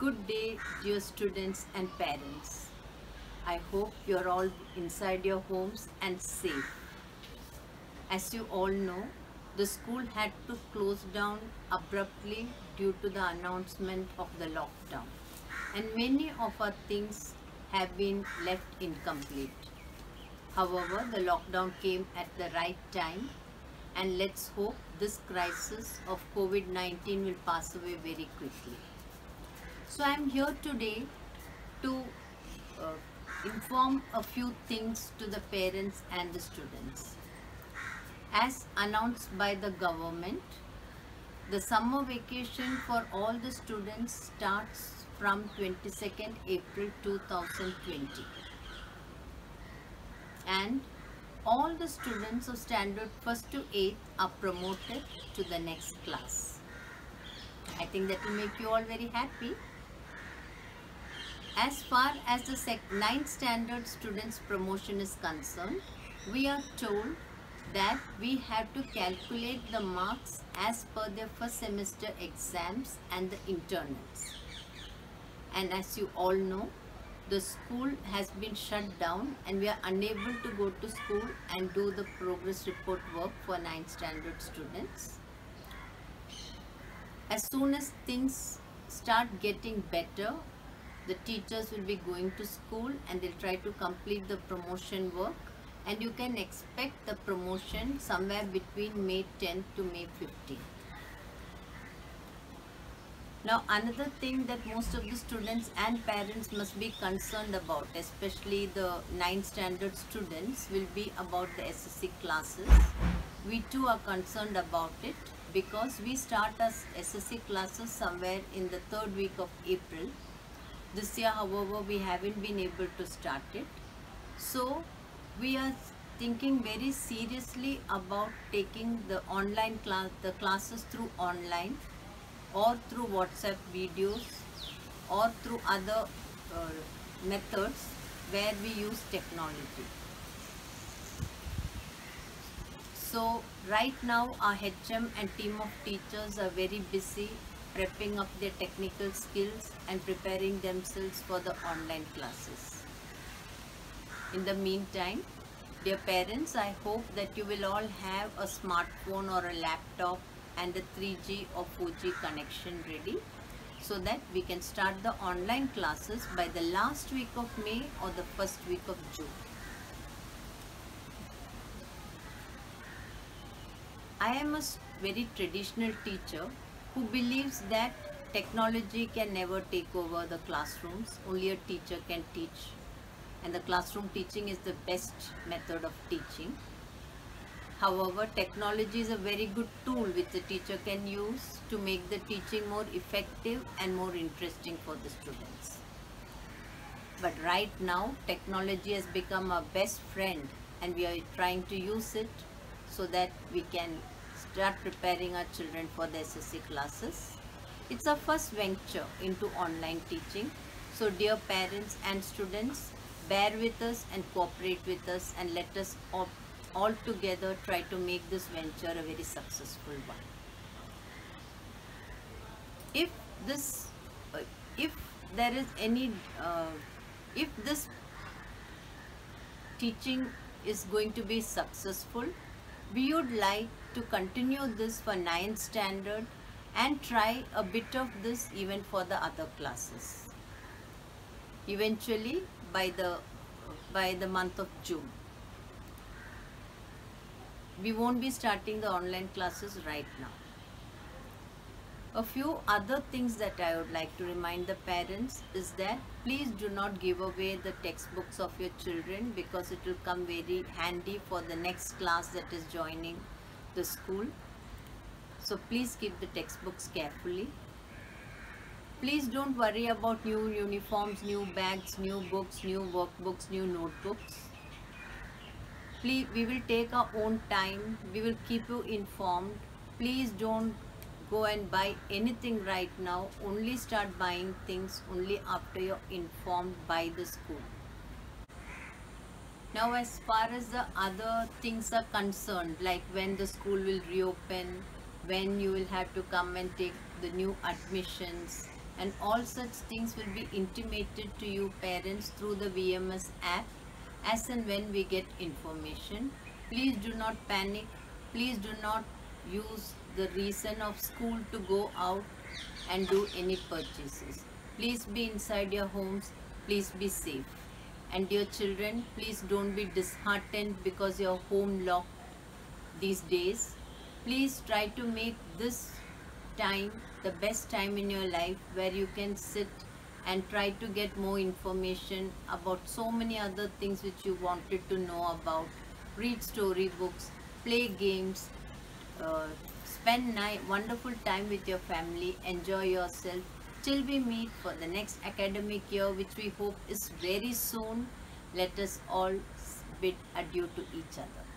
Good day, dear students and parents. I hope you're all inside your homes and safe. As you all know, the school had to close down abruptly due to the announcement of the lockdown, and many of our things have been left incomplete. However, the lockdown came at the right time, and let's hope this crisis of COVID 19 will pass away very quickly. So, I'm here today to uh, inform a few things to the parents and the students. As announced by the government, the summer vacation for all the students starts from 22nd April 2020 and all the students of standard 1st to 8th are promoted to the next class. I think that will make you all very happy. As far as the 9th standard students promotion is concerned, we are told that we have to calculate the marks as per their first semester exams and the internals. And as you all know, the school has been shut down and we are unable to go to school and do the progress report work for 9th standard students. As soon as things start getting better, the teachers will be going to school and they'll try to complete the promotion work and you can expect the promotion somewhere between May 10th to May 15th. Now another thing that most of the students and parents must be concerned about, especially the 9th standard students, will be about the SSC classes. We too are concerned about it because we start as SSC classes somewhere in the third week of April. This year, however, we haven't been able to start it. So we are thinking very seriously about taking the online class, the classes through online or through WhatsApp videos or through other uh, methods where we use technology. So right now our HM and team of teachers are very busy prepping up their technical skills and preparing themselves for the online classes. In the meantime, dear parents, I hope that you will all have a smartphone or a laptop and the 3G or 4G connection ready so that we can start the online classes by the last week of May or the first week of June. I am a very traditional teacher who believes that technology can never take over the classrooms, only a teacher can teach and the classroom teaching is the best method of teaching. However, technology is a very good tool which the teacher can use to make the teaching more effective and more interesting for the students. But right now, technology has become our best friend and we are trying to use it so that we can start preparing our children for the SSC classes. It's our first venture into online teaching. So dear parents and students, bear with us and cooperate with us and let us all together try to make this venture a very successful one. If this, if there is any, uh, if this teaching is going to be successful, we would like to continue this for 9th standard and try a bit of this even for the other classes. Eventually, by the by the month of June we won't be starting the online classes right now. A few other things that I would like to remind the parents is that please do not give away the textbooks of your children because it will come very handy for the next class that is joining the school. So please keep the textbooks carefully. Please don't worry about new uniforms, new bags, new books, new workbooks, new notebooks please we will take our own time we will keep you informed please don't go and buy anything right now only start buying things only after you're informed by the school now as far as the other things are concerned like when the school will reopen when you will have to come and take the new admissions and all such things will be intimated to you parents through the VMS app as and when we get information. Please do not panic. Please do not use the reason of school to go out and do any purchases. Please be inside your homes. Please be safe. And dear children, please don't be disheartened because you're home locked these days. Please try to make this time the best time in your life where you can sit and try to get more information about so many other things which you wanted to know about. Read storybooks, play games, uh, spend night, wonderful time with your family, enjoy yourself till we meet for the next academic year which we hope is very soon. Let us all bid adieu to each other.